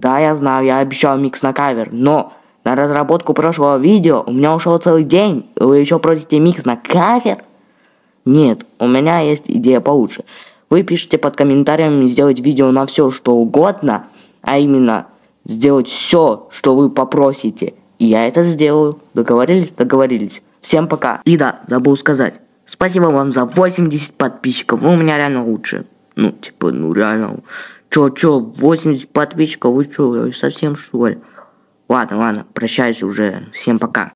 Да, я знаю, я обещал микс на кавер, но на разработку прошлого видео у меня ушел целый день. Вы еще просите микс на кавер? Нет, у меня есть идея получше. Вы пишите под комментариями сделать видео на все, что угодно, а именно сделать все, что вы попросите. И я это сделаю. Договорились? Договорились. Всем пока. И да, забыл сказать. Спасибо вам за 80 подписчиков. Вы у меня реально лучше. Ну, типа, ну реально. Чё, чё, 80 подписчиков, вы чё, совсем что ли? Ладно, ладно, прощаюсь уже. Всем пока.